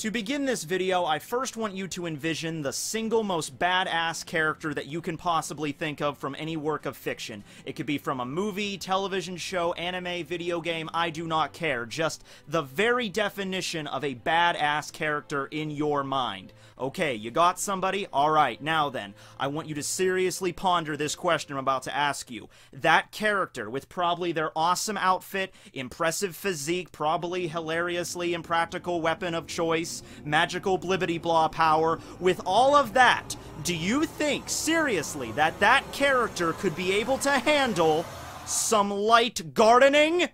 To begin this video, I first want you to envision the single most badass character that you can possibly think of from any work of fiction. It could be from a movie, television show, anime, video game, I do not care. Just the very definition of a badass character in your mind. Okay, you got somebody? Alright, now then, I want you to seriously ponder this question I'm about to ask you. That character, with probably their awesome outfit, impressive physique, probably hilariously impractical weapon of choice, magical blibbity blah power, with all of that, do you think, seriously, that that character could be able to handle some light gardening?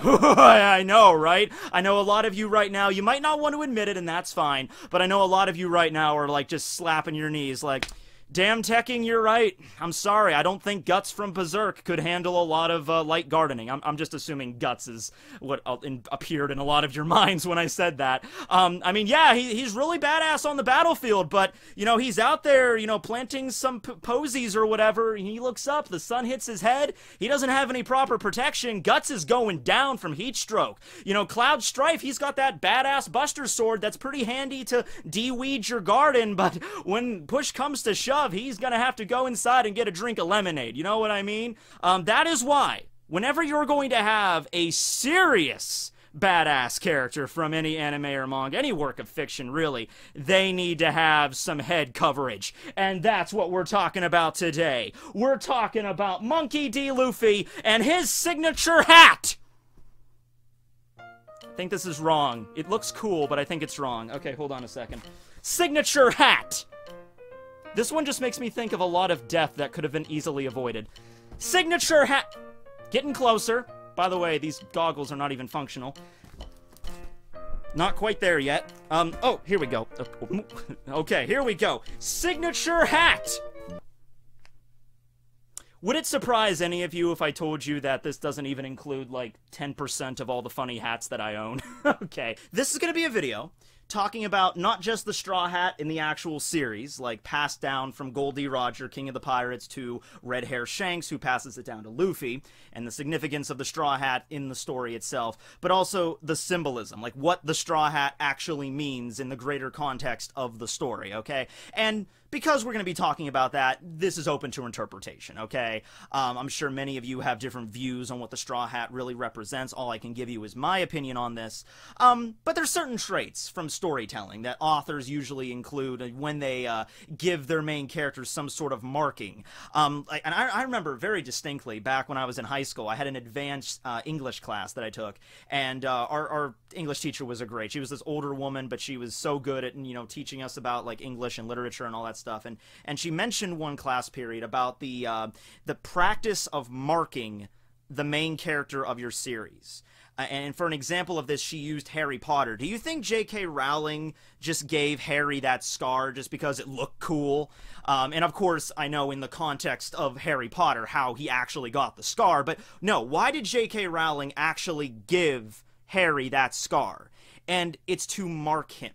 I know, right? I know a lot of you right now, you might not want to admit it, and that's fine, but I know a lot of you right now are like just slapping your knees, like, Damn Tekking, you're right. I'm sorry. I don't think Guts from Berserk could handle a lot of uh, light gardening. I'm, I'm just assuming Guts is what uh, in, appeared in a lot of your minds when I said that. Um, I mean, yeah, he, he's really badass on the battlefield, but, you know, he's out there, you know, planting some posies or whatever. He looks up, the sun hits his head. He doesn't have any proper protection. Guts is going down from heat stroke. You know, Cloud Strife, he's got that badass Buster Sword that's pretty handy to de-weed your garden, but when push comes to shove, he's gonna have to go inside and get a drink of lemonade. You know what I mean? Um, that is why, whenever you're going to have a serious badass character from any anime or manga, any work of fiction, really, they need to have some head coverage. And that's what we're talking about today. We're talking about Monkey D. Luffy and his signature hat! I think this is wrong. It looks cool, but I think it's wrong. Okay, hold on a second. Signature hat! This one just makes me think of a lot of death that could have been easily avoided. Signature hat! Getting closer. By the way, these goggles are not even functional. Not quite there yet. Um, oh, here we go. Okay, here we go. Signature hat! Would it surprise any of you if I told you that this doesn't even include, like, 10% of all the funny hats that I own? okay. This is gonna be a video talking about not just the Straw Hat in the actual series, like passed down from Gol D. Roger, King of the Pirates, to Red Hair Shanks, who passes it down to Luffy, and the significance of the Straw Hat in the story itself, but also the symbolism, like what the Straw Hat actually means in the greater context of the story, okay? And because we're going to be talking about that, this is open to interpretation, okay? Um, I'm sure many of you have different views on what the Straw Hat really represents. All I can give you is my opinion on this. Um, but there's certain traits from storytelling that authors usually include when they uh, give their main characters some sort of marking. Um, and I, I, remember very distinctly back when I was in high school, I had an advanced uh, English class that I took, and uh, our, our English teacher was a great. She was this older woman, but she was so good at you know teaching us about like English and literature and all that stuff. And and she mentioned one class period about the uh, the practice of marking the main character of your series. Uh, and for an example of this, she used Harry Potter. Do you think J.K. Rowling just gave Harry that scar just because it looked cool? Um, and of course, I know in the context of Harry Potter how he actually got the scar, but no, why did J.K. Rowling actually give Harry that scar? And it's to mark him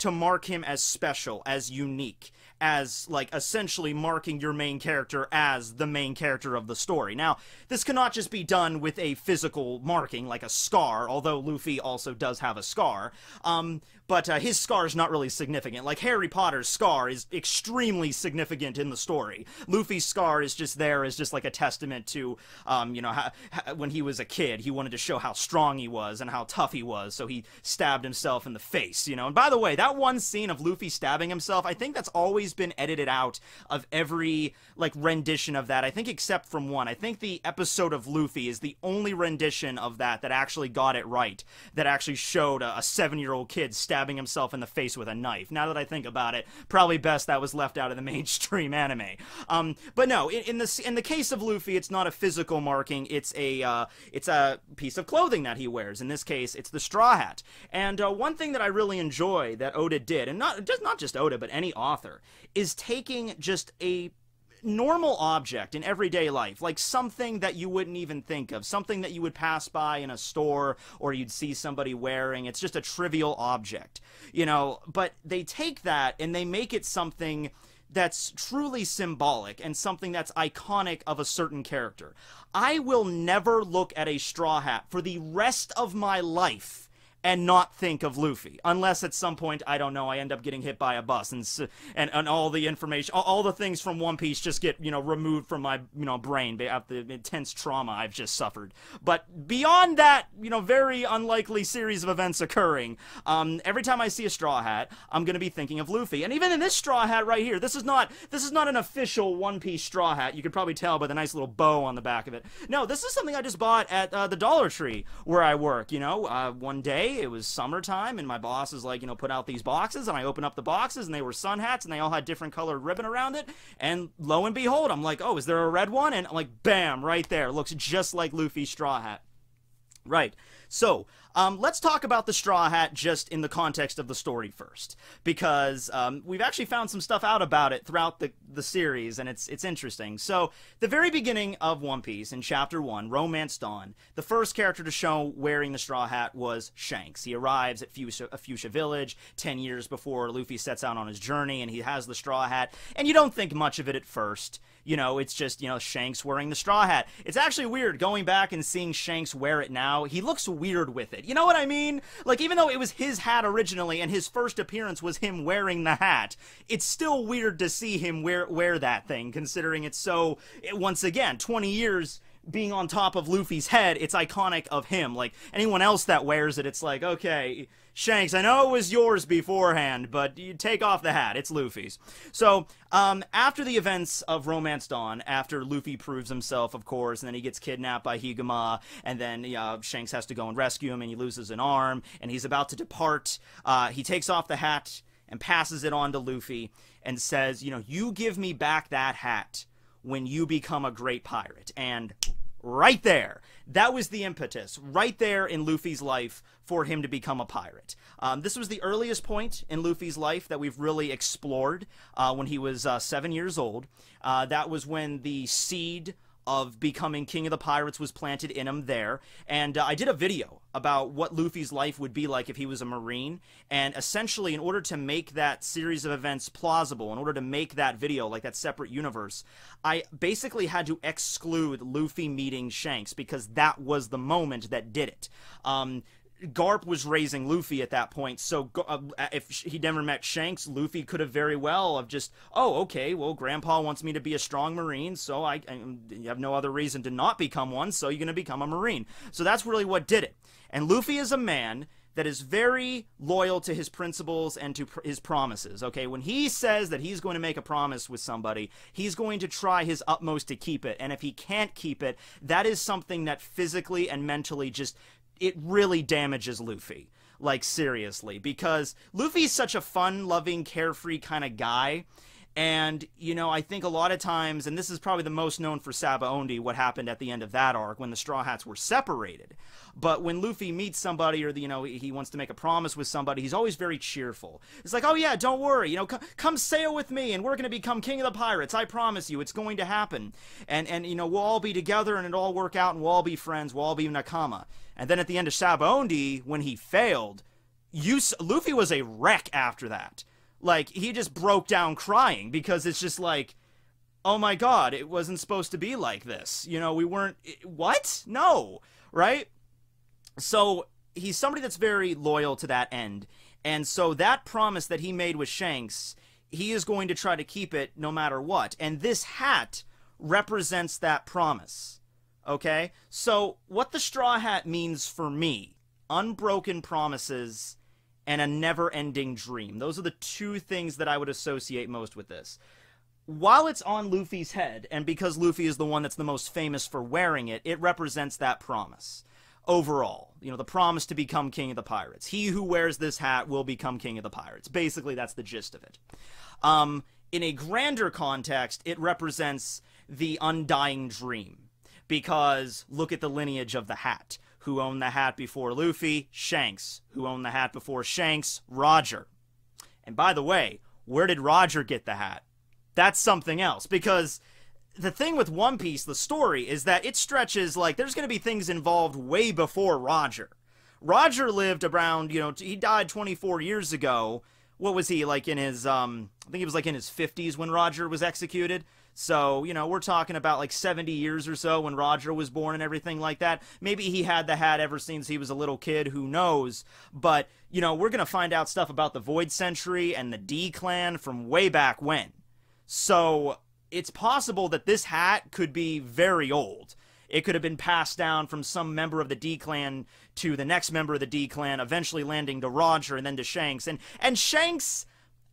to mark him as special, as unique, as like essentially marking your main character as the main character of the story. Now, this cannot just be done with a physical marking like a scar, although Luffy also does have a scar. Um, but uh, his scar is not really significant. Like Harry Potter's scar is extremely significant in the story. Luffy's scar is just there as just like a testament to, um, you know, how, how, when he was a kid, he wanted to show how strong he was and how tough he was, so he stabbed himself in the face, you know. And by the way, that one scene of Luffy stabbing himself, I think that's always been edited out of every like rendition of that. I think except from one. I think the episode of Luffy is the only rendition of that that actually got it right. That actually showed a, a seven-year-old kid stabbing stabbing himself in the face with a knife. Now that I think about it, probably best that was left out of the mainstream anime. Um, but no, in, in, the in the case of Luffy, it's not a physical marking. It's a uh, it's a piece of clothing that he wears. In this case, it's the straw hat. And uh, one thing that I really enjoy that Oda did, and not just not just Oda, but any author, is taking just a normal object in everyday life, like something that you wouldn't even think of, something that you would pass by in a store or you'd see somebody wearing. It's just a trivial object, you know, but they take that and they make it something that's truly symbolic and something that's iconic of a certain character. I will never look at a straw hat for the rest of my life and not think of Luffy, unless at some point I don't know I end up getting hit by a bus and and, and all the information, all, all the things from One Piece just get you know removed from my you know brain after the intense trauma I've just suffered. But beyond that, you know, very unlikely series of events occurring, um, every time I see a Straw Hat, I'm gonna be thinking of Luffy. And even in this Straw Hat right here, this is not this is not an official One Piece Straw Hat. You could probably tell by the nice little bow on the back of it. No, this is something I just bought at uh, the Dollar Tree where I work. You know, uh, one day it was summertime, and my boss is like, you know, put out these boxes, and I open up the boxes, and they were sun hats, and they all had different colored ribbon around it. And lo and behold, I'm like, oh, is there a red one? And I'm like, bam, right there, looks just like Luffy's straw hat. Right. So, um, let's talk about the Straw Hat just in the context of the story first, because um, we've actually found some stuff out about it throughout the, the series, and it's it's interesting. So, the very beginning of One Piece, in Chapter 1, Romance Dawn, the first character to show wearing the Straw Hat was Shanks. He arrives at Foosha, Foosha Village 10 years before Luffy sets out on his journey, and he has the Straw Hat, and you don't think much of it at first you know, it's just, you know, Shanks wearing the straw hat. It's actually weird going back and seeing Shanks wear it now. He looks weird with it. You know what I mean? Like, even though it was his hat originally and his first appearance was him wearing the hat, it's still weird to see him wear, wear that thing, considering it's so, once again, 20 years being on top of Luffy's head, it's iconic of him. Like anyone else that wears it, it's like, okay, Shanks, I know it was yours beforehand, but you take off the hat. It's Luffy's. So, um, after the events of Romance Dawn, after Luffy proves himself, of course, and then he gets kidnapped by Higuma, and then uh, Shanks has to go and rescue him, and he loses an arm, and he's about to depart. Uh, he takes off the hat and passes it on to Luffy and says, you know, you give me back that hat when you become a great pirate. And right there. That was the impetus, right there in Luffy's life for him to become a pirate. Um, this was the earliest point in Luffy's life that we've really explored uh, when he was uh, seven years old. Uh, that was when the seed of becoming king of the pirates was planted in him there. And uh, I did a video about what Luffy's life would be like if he was a marine. And essentially, in order to make that series of events plausible, in order to make that video like that separate universe, I basically had to exclude Luffy meeting Shanks because that was the moment that did it. Um, Garp was raising Luffy at that point, so uh, if he never met Shanks, Luffy could have very well have just, oh, okay, well, Grandpa wants me to be a strong Marine, so I, I you have no other reason to not become one, so you're going to become a Marine. So that's really what did it. And Luffy is a man that is very loyal to his principles and to pr- his promises. Okay, when he says that he's going to make a promise with somebody, he's going to try his utmost to keep it. And if he can't keep it, that is something that physically and mentally just it really damages Luffy. Like seriously, because Luffy's such a fun-loving, carefree kind of guy. And, you know, I think a lot of times, and this is probably the most known for Sabaody, what happened at the end of that arc when the Straw Hats were separated. But when Luffy meets somebody or, you know, he wants to make a promise with somebody, he's always very cheerful. It's like, oh yeah, don't worry, you know, come, come sail with me and we're going to become king of the pirates. I promise you, it's going to happen. And, and, you know, we'll all be together and it'll all work out and we'll all be friends, we'll all be Nakama. And then at the end of Sabaody, when he failed, you, Luffy was a wreck after that. Like, he just broke down crying because it's just like, oh my god, it wasn't supposed to be like this. You know, we weren't. What? No. Right? So, he's somebody that's very loyal to that end. And so, that promise that he made with Shanks, he is going to try to keep it no matter what. And this hat represents that promise. Okay? So, what the Straw Hat means for me unbroken promises and a never ending dream. Those are the two things that I would associate most with this. While it's on Luffy's head, and because Luffy is the one that's the most famous for wearing it, it represents that promise. Overall, you know, the promise to become king of the pirates. He who wears this hat will become king of the pirates. Basically, that's the gist of it. Um, in a grander context, it represents the undying dream. Because look at the lineage of the hat. Who owned the hat before Luffy? Shanks. Who owned the hat before Shanks? Roger. And by the way, where did Roger get the hat? That's something else because the thing with One Piece, the story, is that it stretches like there's going to be things involved way before Roger. Roger lived around, you know, he died 24 years ago what was he like in his um I think he was like in his 50s when Roger was executed. So, you know, we're talking about like 70 years or so when Roger was born and everything like that. Maybe he had the hat ever since he was a little kid, who knows? But, you know, we're going to find out stuff about the Void Century and the D Clan from way back when. So, it's possible that this hat could be very old. It could have been passed down from some member of the D clan to the next member of the D clan, eventually landing to Roger and then to Shanks. And and Shanks,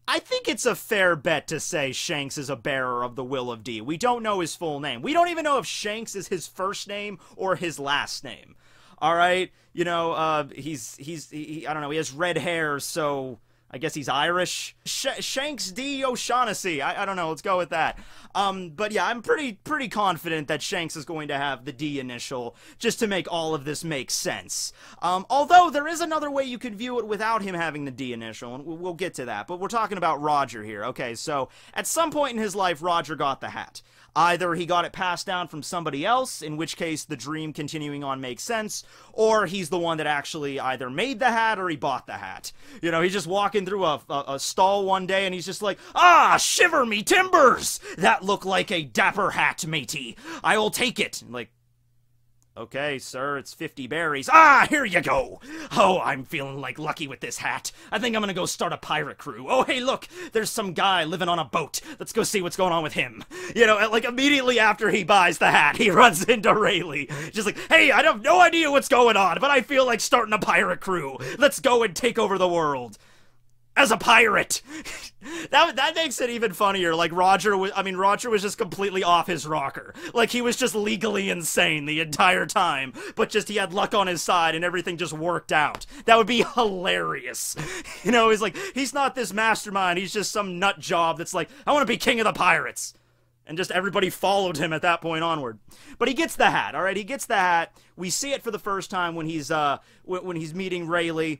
I think it's a fair bet to say Shanks is a bearer of the will of D. We don't know his full name. We don't even know if Shanks is his first name or his last name. All right, you know, uh, he's he's he, I don't know. He has red hair, so I guess he's Irish. Sh- Shanks D O'Shaughnessy. I, I don't know. Let's go with that. Um, but yeah, I'm pretty pretty confident that Shanks is going to have the D initial just to make all of this make sense. Um, although there is another way you could view it without him having the D initial, and we'll get to that. But we're talking about Roger here. Okay, so at some point in his life, Roger got the hat. Either he got it passed down from somebody else, in which case the dream continuing on makes sense, or he's the one that actually either made the hat or he bought the hat. You know, he's just walking through a, a, a stall one day and he's just like, Ah, shiver me timbers! That look like a dapper hat, matey. I'll take it. Like, Okay, sir, it's 50 berries. Ah, here you go. Oh, I'm feeling like lucky with this hat. I think I'm gonna go start a pirate crew. Oh, hey, look, there's some guy living on a boat. Let's go see what's going on with him. You know, like immediately after he buys the hat, he runs into Rayleigh. Just like, hey, I have no idea what's going on, but I feel like starting a pirate crew. Let's go and take over the world as a pirate. that that makes it even funnier. Like Roger was, I mean, Roger was just completely off his rocker. Like he was just legally insane the entire time, but just he had luck on his side and everything just worked out. That would be hilarious. You know, he's like he's not this mastermind. He's just some nut job that's like, I want to be king of the pirates. And just everybody followed him at that point onward. But he gets the hat, all right? He gets the hat. We see it for the first time when he's uh when, when he's meeting Rayleigh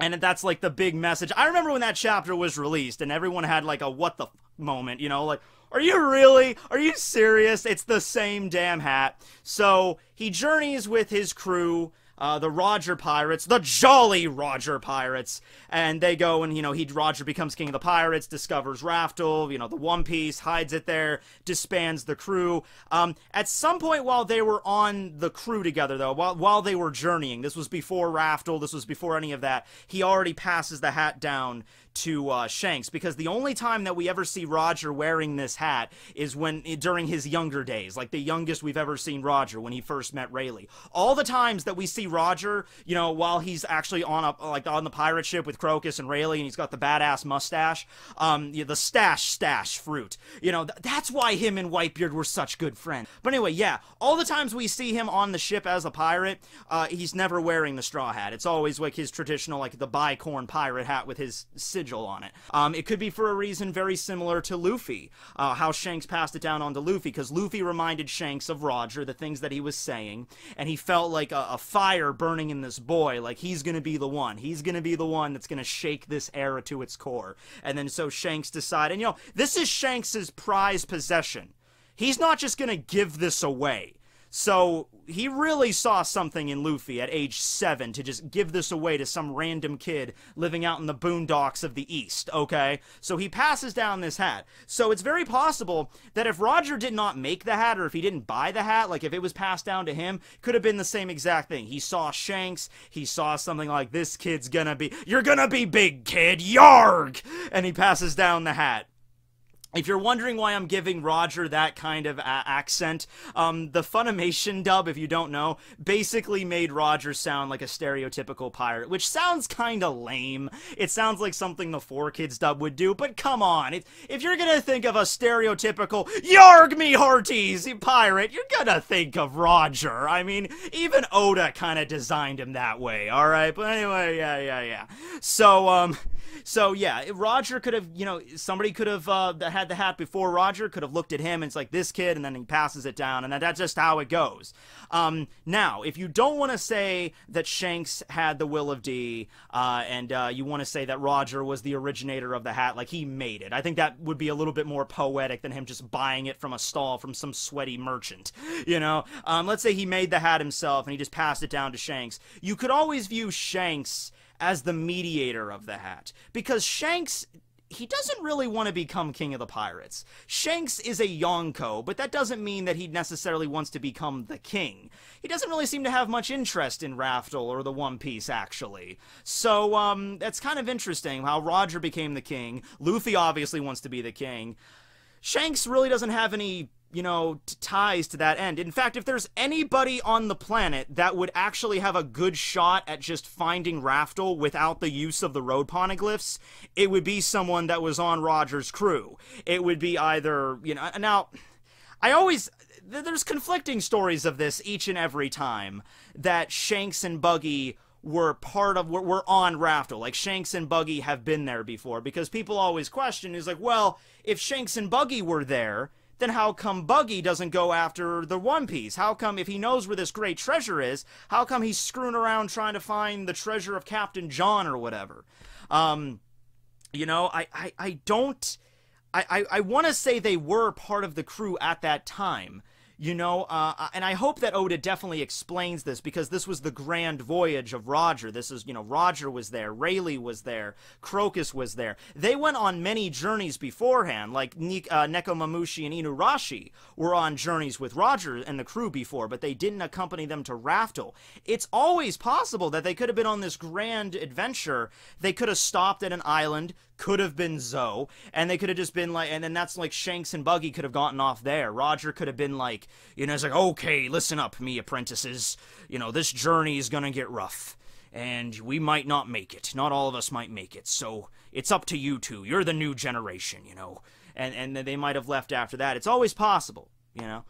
and that's like the big message. I remember when that chapter was released and everyone had like a what the moment, you know, like are you really? Are you serious? It's the same damn hat. So he journeys with his crew uh, the Roger Pirates, the Jolly Roger Pirates, and they go and you know he Roger becomes king of the pirates, discovers Raftel, you know the One Piece, hides it there, disbands the crew. Um, at some point while they were on the crew together, though, while while they were journeying, this was before Raftel, this was before any of that. He already passes the hat down to uh, Shanks because the only time that we ever see Roger wearing this hat is when during his younger days, like the youngest we've ever seen Roger when he first met Rayleigh. All the times that we see Roger, you know, while he's actually on a like on the pirate ship with Crocus and Rayleigh, and he's got the badass mustache, um, the stash stash fruit. You know, th- that's why him and Whitebeard were such good friends. But anyway, yeah, all the times we see him on the ship as a pirate, uh, he's never wearing the straw hat. It's always like his traditional, like the bicorn pirate hat with his sigil on it. Um, it could be for a reason very similar to Luffy, uh, how Shanks passed it down onto Luffy, because Luffy reminded Shanks of Roger, the things that he was saying, and he felt like a, a fire burning in this boy, like he's gonna be the one. He's gonna be the one that's gonna shake this era to its core. And then so Shanks decided, and you know, this is Shanks's prized possession. He's not just gonna give this away. So he really saw something in Luffy at age seven to just give this away to some random kid living out in the boondocks of the East, okay? So he passes down this hat. So it's very possible that if Roger did not make the hat or if he didn't buy the hat, like if it was passed down to him, could have been the same exact thing. He saw Shanks, he saw something like this kid's gonna be, you're gonna be big, kid, yarg! And he passes down the hat. If you're wondering why I'm giving Roger that kind of accent, um, the Funimation dub, if you don't know, basically made Roger sound like a stereotypical pirate, which sounds kind of lame. It sounds like something the 4Kids dub would do, but come on. If, if you're gonna think of a stereotypical, yarg me hearties, pirate, you're gonna think of Roger. I mean, even Oda kind of designed him that way, alright? But anyway, yeah, yeah, yeah. So, um, so yeah, Roger could have, you know, somebody could have uh, had the hat before Roger, could have looked at him and it's like this kid, and then he passes it down, and that's just how it goes. Um, now, if you don't want to say that Shanks had the will of D, uh, and uh, you want to say that Roger was the originator of the hat, like he made it, I think that would be a little bit more poetic than him just buying it from a stall from some sweaty merchant. You know, um, let's say he made the hat himself and he just passed it down to Shanks. You could always view Shanks as the mediator of the hat because Shanks he doesn't really want to become king of the pirates. Shanks is a Yonko, but that doesn't mean that he necessarily wants to become the king. He doesn't really seem to have much interest in Raftel or the One Piece, actually. So, um, that's kind of interesting how Roger became the king. Luffy obviously wants to be the king. Shanks really doesn't have any you know, ties to that end. In fact, if there's anybody on the planet that would actually have a good shot at just finding Raftel without the use of the road poneglyphs, it would be someone that was on Roger's crew. It would be either, you know, now, I always, there's conflicting stories of this each and every time that Shanks and Buggy were part of were, on Raftel. Like Shanks and Buggy have been there before because people always question is like, well, if Shanks and Buggy were there, then how come Buggy doesn't go after the One Piece? How come, if he knows where this great treasure is, how come he's screwing around trying to find the treasure of Captain John or whatever? Um, you know, I, I, I don't. I, I, I want to say they were part of the crew at that time, you know, uh, and I hope that Oda definitely explains this because this was the grand voyage of Roger. This is, you know, Roger was there, Rayleigh was there, Crocus was there. They went on many journeys beforehand, like Ni- uh, Nekomamushi and Inuarashi were on journeys with Roger and the crew before, but they didn't accompany them to Raftel. It's always possible that they could have been on this grand adventure. They could have stopped at an island, could have been Zou, and they could have just been like, and then that's like Shanks and Buggy could have gotten off there. Roger could have been like, you know, it's like, okay, listen up, me apprentices. You know, this journey is gonna get rough, and we might not make it. Not all of us might make it, so it's up to you two. You're the new generation, you know. And and they might have left after that. It's always possible, you know.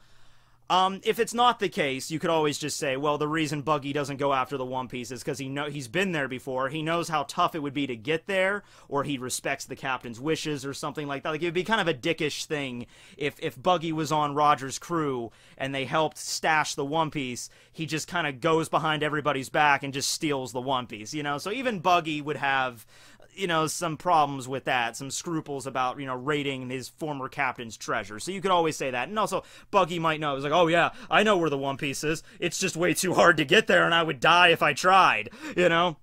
Um, if it's not the case, you could always just say, well, the reason Buggy doesn't go after the One Piece is because he know he's been there before. He knows how tough it would be to get there, or he respects the captain's wishes, or something like that. Like it would be kind of a dickish thing if if Buggy was on Roger's crew and they helped stash the One Piece. He just kind of goes behind everybody's back and just steals the One Piece, you know. So even Buggy would have you know, some problems with that, some scruples about, you know, raiding his former captain's treasure. So you could always say that. And also, Buggy might know. It was like, oh, yeah, I know where the One Piece is. It's just way too hard to get there, and I would die if I tried, you know?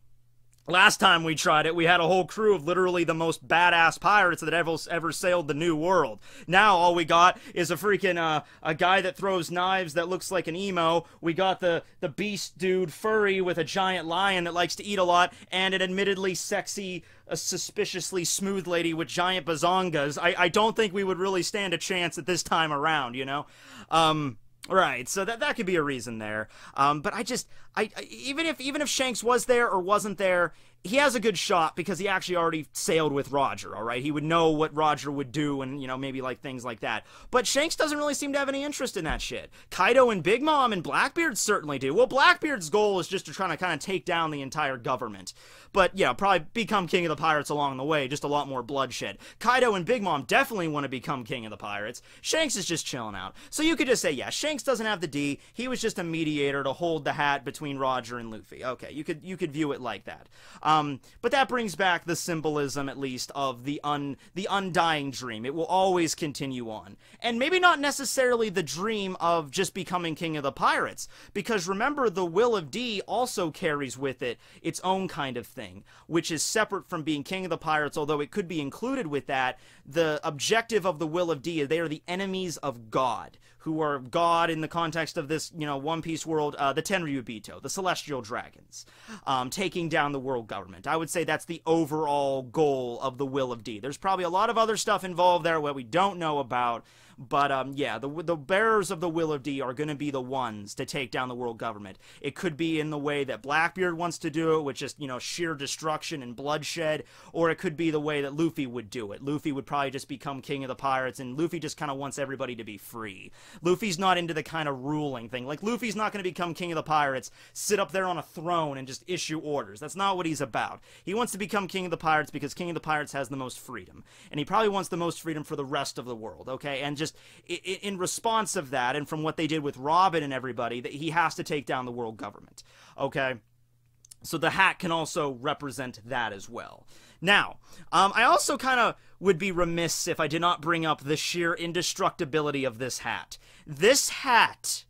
Last time we tried it, we had a whole crew of literally the most badass pirates that ever ever sailed the New World. Now all we got is a freaking uh, a guy that throws knives that looks like an emo. We got the the beast dude furry with a giant lion that likes to eat a lot, and an admittedly sexy, a suspiciously smooth lady with giant bazongas. I I don't think we would really stand a chance at this time around. You know. Um, Right, so that that could be a reason there. Um, but I just, I, I even if even if Shanks was there or wasn't there, he has a good shot because he actually already sailed with Roger, all right? He would know what Roger would do and, you know, maybe like things like that. But Shanks doesn't really seem to have any interest in that shit. Kaido and Big Mom and Blackbeard certainly do. Well, Blackbeard's goal is just to try to kind of take down the entire government. But, yeah, probably become king of the pirates along the way, just a lot more bloodshed. Kaido and Big Mom definitely want to become king of the pirates. Shanks is just chilling out. So you could just say, yeah, Shanks doesn't have the D. He was just a mediator to hold the hat between Roger and Luffy. Okay, you could you could view it like that. Um, Um, but that brings back the symbolism, at least, of the un the undying dream. It will always continue on, and maybe not necessarily the dream of just becoming king of the pirates, because remember, the will of D also carries with it its own kind of thing, which is separate from being king of the pirates. Although it could be included with that, the objective of the will of D is they are the enemies of God who are God in the context of this, you know, One Piece world, uh, the Tenryubito, the Celestial Dragons, um, taking down the world government. I would say that's the overall goal of the Will of D. There's probably a lot of other stuff involved there that we don't know about, but um, yeah, the the bearers of the will of D are going to be the ones to take down the world government. It could be in the way that Blackbeard wants to do it, which is you know sheer destruction and bloodshed, or it could be the way that Luffy would do it. Luffy would probably just become king of the pirates, and Luffy just kind of wants everybody to be free. Luffy's not into the kind of ruling thing. Like Luffy's not going to become king of the pirates, sit up there on a throne and just issue orders. That's not what he's about. He wants to become king of the pirates because king of the pirates has the most freedom, and he probably wants the most freedom for the rest of the world. Okay, and just just in response of that, and from what they did with Robin and everybody, that he has to take down the world government. Okay, so the hat can also represent that as well. Now, um, I also kind of would be remiss if I did not bring up the sheer indestructibility of this hat. This hat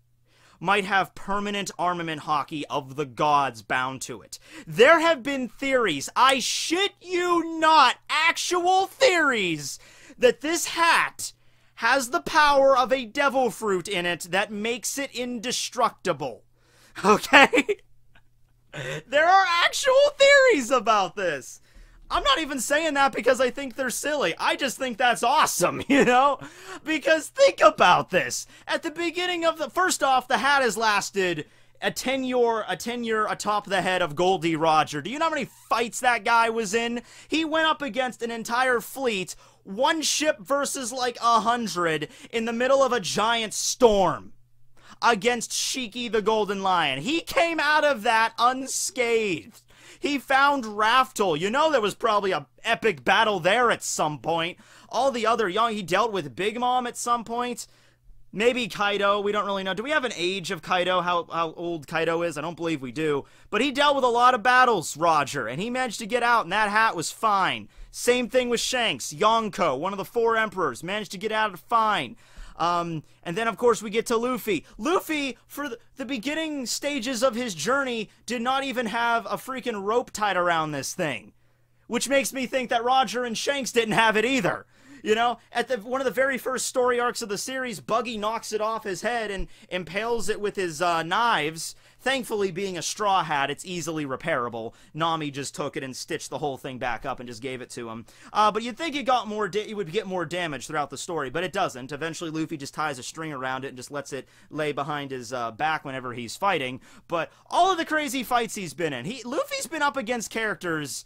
might have permanent armament haki of the gods bound to it. There have been theories, I shit you not, actual theories, that this hat has the power of a devil fruit in it that makes it indestructible. Okay? there are actual theories about this. I'm not even saying that because I think they're silly. I just think that's awesome, you know? Because think about this. At the beginning of the first off, the hat has lasted a tenure a tenure atop the head of Gol D. Roger. Do you know how many fights that guy was in? He went up against an entire fleet, one ship versus like a hundred, in the middle of a giant storm against Shiki the Golden Lion. He came out of that unscathed. He found Raftel. You know there was probably a epic battle there at some point. All the other young, he dealt with Big Mom at some point. Maybe Kaido, we don't really know. Do we have an age of Kaido, how, how old Kaido is? I don't believe we do. But he dealt with a lot of battles, Roger, and he managed to get out, and that hat was fine. Same thing with Shanks. Yonko, one of the four emperors, managed to get out of fine. Um, and then, of course, we get to Luffy. Luffy, for the beginning stages of his journey, did not even have a freaking rope tied around this thing. Which makes me think that Roger and Shanks didn't have it either. You know, at the one of the very first story arcs of the series, Buggy knocks it off his head and impales it with his uh, knives, Thankfully, being a straw hat, it's easily repairable. Nami just took it and stitched the whole thing back up and just gave it to him. Uh, but you'd think it got more, it would get more damage throughout the story, but it doesn't. Eventually, Luffy just ties a string around it and just lets it lay behind his uh, back whenever he's fighting. But all of the crazy fights he's been in, he Luffy's been up against characters.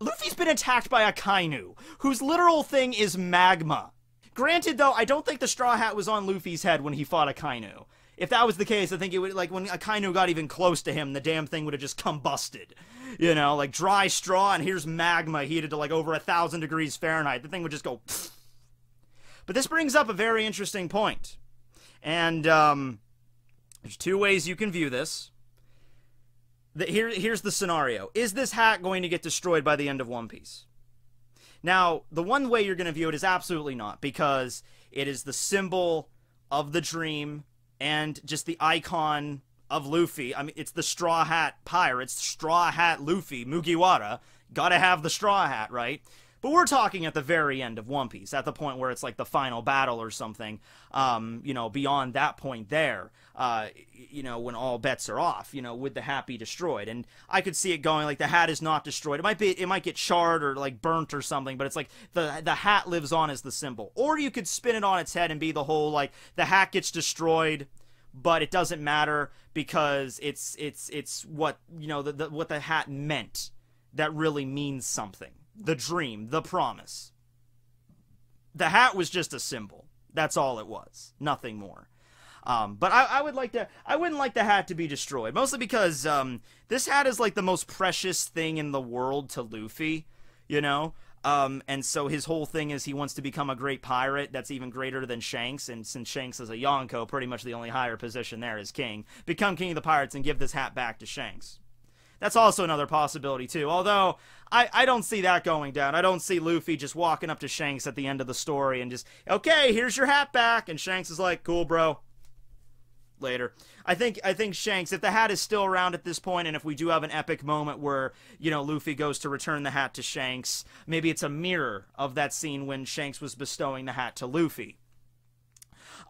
Luffy's been attacked by Akainu, whose literal thing is magma. Granted, though, I don't think the straw hat was on Luffy's head when he fought Akainu if that was the case, I think it would like when Akainu got even close to him, the damn thing would have just combusted. You know, like dry straw, and here's magma heated to like over a thousand degrees Fahrenheit. The thing would just go. Pfft. But this brings up a very interesting point, and um, there's two ways you can view this. The, here, here's the scenario: Is this hat going to get destroyed by the end of One Piece? Now, the one way you're going to view it is absolutely not, because it is the symbol of the dream and just the icon of Luffy. I mean, it's the Straw Hat Pirates, Straw Hat Luffy, Mugiwara. Gotta have the Straw Hat, right? But we're talking at the very end of One Piece, at the point where it's like the final battle or something. Um, you know, beyond that point there, uh, you know, when all bets are off, you know, would the hat be destroyed? And I could see it going like the hat is not destroyed. It might be, it might get charred or like burnt or something, but it's like the the hat lives on as the symbol. Or you could spin it on its head and be the whole like the hat gets destroyed but it doesn't matter because it's it's it's what you know the, the, what the hat meant that really means something the dream the promise the hat was just a symbol that's all it was nothing more um, but I, I, would like to i wouldn't like the hat to be destroyed mostly because um, this hat is like the most precious thing in the world to luffy you know um, and so his whole thing is he wants to become a great pirate that's even greater than Shanks. And since Shanks is a Yonko, pretty much the only higher position there is king. Become king of the pirates and give this hat back to Shanks. That's also another possibility too. Although I, I don't see that going down. I don't see Luffy just walking up to Shanks at the end of the story and just, okay, here's your hat back. And Shanks is like, cool, bro later. I think I think Shanks, if the hat is still around at this point, and if we do have an epic moment where you know Luffy goes to return the hat to Shanks, maybe it's a mirror of that scene when Shanks was bestowing the hat to Luffy.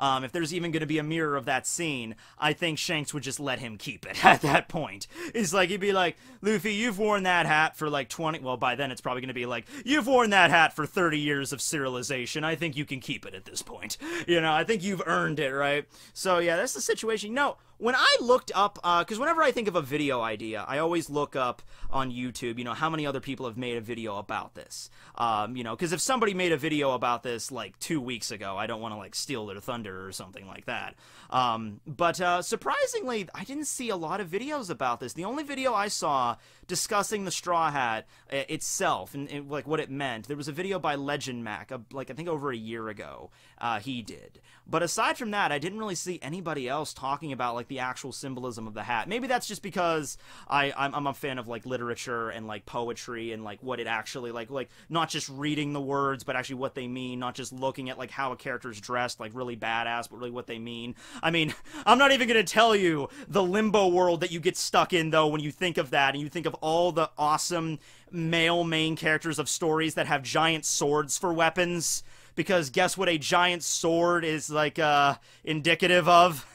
Um, if there's even going to be a mirror of that scene, I think Shanks would just let him keep it at that point. It's like, he'd be like, Luffy, you've worn that hat for like 20, well, by then it's probably going to be like, you've worn that hat for 30 years of serialization. I think you can keep it at this point. You know, I think you've earned it, right? So, yeah, that's the situation. No, when I looked up, because uh, whenever I think of a video idea, I always look up on YouTube, you know, how many other people have made a video about this. Um, you know, because if somebody made a video about this like two weeks ago, I don't want to like steal their thunder or something like that. Um, but uh, surprisingly, I didn't see a lot of videos about this. The only video I saw discussing the Straw Hat uh, itself and, and, like what it meant, there was a video by Legend Mac, uh, like I think over a year ago, uh, he did. But aside from that, I didn't really see anybody else talking about like the actual symbolism of the hat. Maybe that's just because I I'm, I'm a fan of like literature and like poetry and like what it actually like like not just reading the words but actually what they mean, not just looking at like how a character's dressed like really badass but really what they mean. I mean, I'm not even to tell you the limbo world that you get stuck in though when you think of that and you think of all the awesome male main characters of stories that have giant swords for weapons. Because guess what a giant sword is like uh indicative of?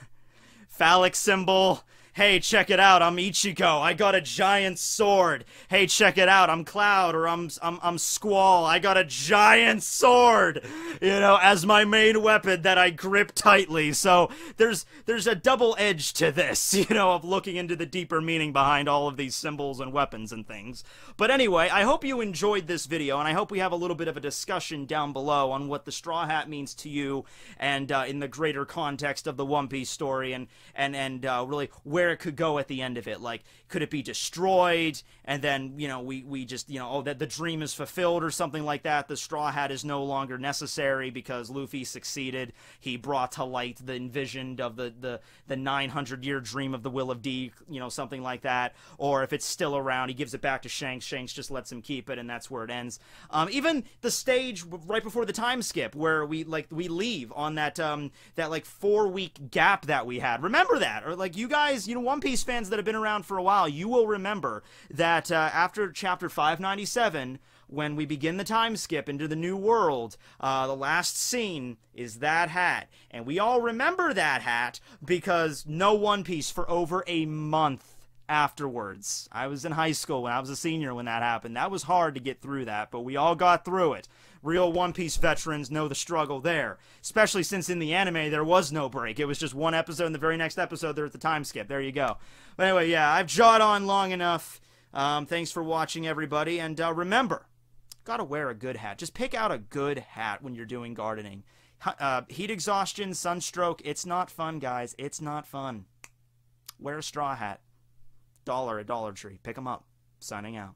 Phallic symbol hey, check it out, I'm Ichigo. I got a giant sword. Hey, check it out, I'm Cloud or I'm I'm I'm Squall. I got a giant sword. You know, as my main weapon that I grip tightly. So there's there's a double edge to this, you know, of looking into the deeper meaning behind all of these symbols and weapons and things. But anyway, I hope you enjoyed this video, and I hope we have a little bit of a discussion down below on what the Straw Hat means to you, and uh, in the greater context of the One Piece story, and and and uh, really where where it could go at the end of it. Like, could it be destroyed? And then, you know, we, we just, you know, oh, that the dream is fulfilled or something like that. The Straw Hat is no longer necessary because Luffy succeeded. He brought to light the envisioned of the, the, the 900 year dream of the Will of D, you know, something like that. Or if it's still around, he gives it back to Shanks. Shanks just lets him keep it, and that's where it ends. Um, even the stage right before the time skip where we, like, we leave on that, um, that, like, four week gap that we had. Remember that? Or, like, you guys, you know, One Piece fans that have been around for a while, you will remember that uh, after chapter 597, when we begin the time skip into the new world, uh, the last scene is that hat. And we all remember that hat because no One Piece for over a month afterwards. I was in high school when I was a senior when that happened. That was hard to get through that, but we all got through it. Real One Piece veterans know the struggle there, especially since in the anime there was no break. It was just one episode, and the very next episode there's the time skip. There you go. But anyway, yeah, I've jawed on long enough. Um, thanks for watching, everybody, and uh, remember, gotta wear a good hat. Just pick out a good hat when you're doing gardening. Uh, heat exhaustion, sunstroke, it's not fun, guys. It's not fun. Wear a straw hat dollar at Dollar Tree. Pick them up. Signing out.